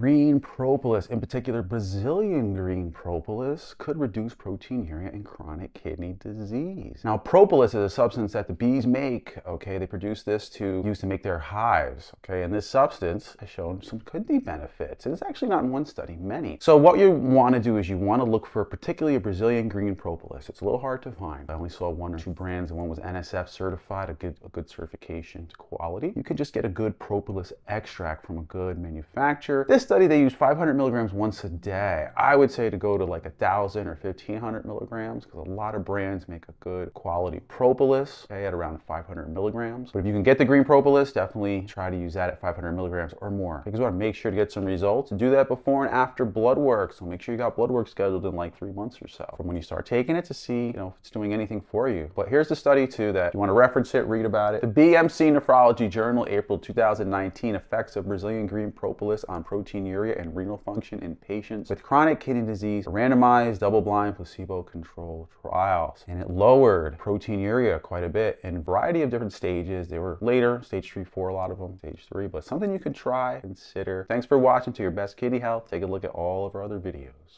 Green propolis, in particular Brazilian green propolis, could reduce proteinuria in chronic kidney disease. Now, propolis is a substance that the bees make, okay? They produce this to use to make their hives, okay? And this substance has shown some kidney benefits. And it's actually not in one study, many. So what you want to do is you want to look for particularly a Brazilian green propolis. It's a little hard to find. I only saw one or two brands and one was NSF certified, a good, a good certification to quality. You can just get a good propolis extract from a good manufacturer this study, they used 500 milligrams once a day. I would say to go to like a 1,000 or 1,500 milligrams because a lot of brands make a good quality propolis okay, at around 500 milligrams. But if you can get the green propolis, definitely try to use that at 500 milligrams or more because you want to make sure to get some results. Do that before and after blood work. So make sure you got blood work scheduled in like three months or so from when you start taking it to see you know, if it's doing anything for you. But here's the study too that you want to reference it, read about it. The BMC Nephrology Journal, April 2019, effects of Brazilian green propolis on protein proteinuria and renal function in patients with chronic kidney disease, randomized, double-blind, placebo-controlled trials. And it lowered proteinuria quite a bit in a variety of different stages. They were later, stage three, four, a lot of them, stage three, but something you could try, consider. Thanks for watching to your best kidney health. Take a look at all of our other videos.